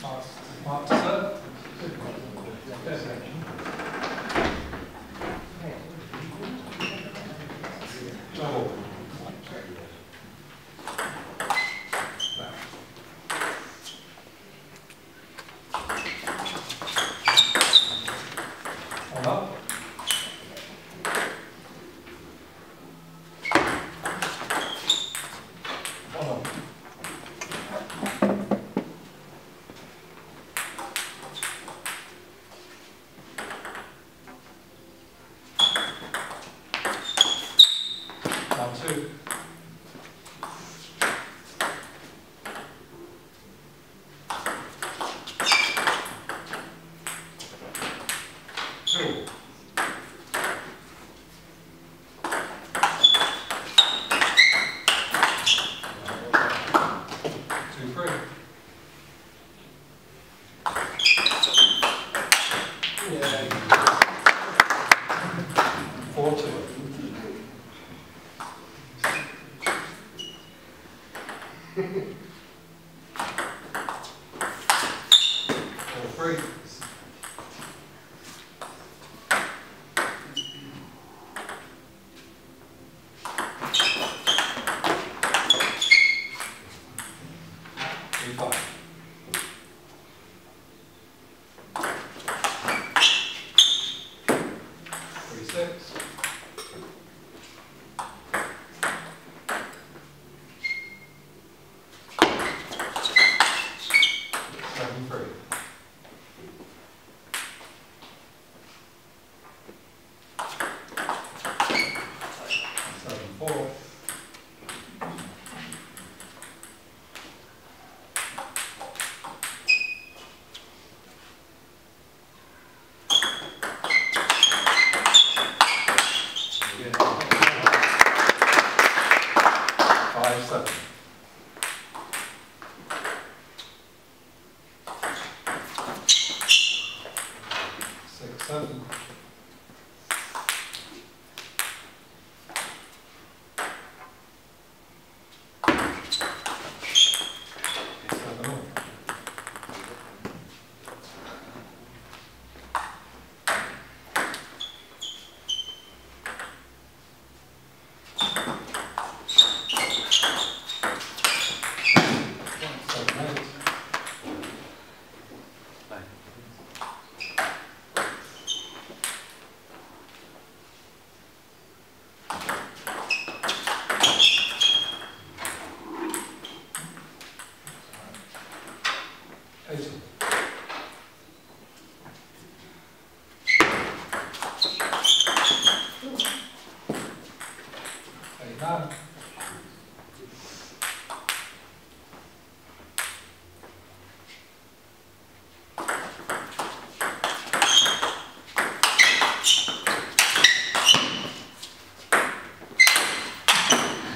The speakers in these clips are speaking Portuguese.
Past, past, sir. Bye. 使って6三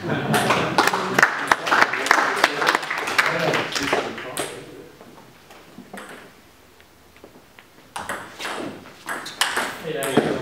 É, yeah.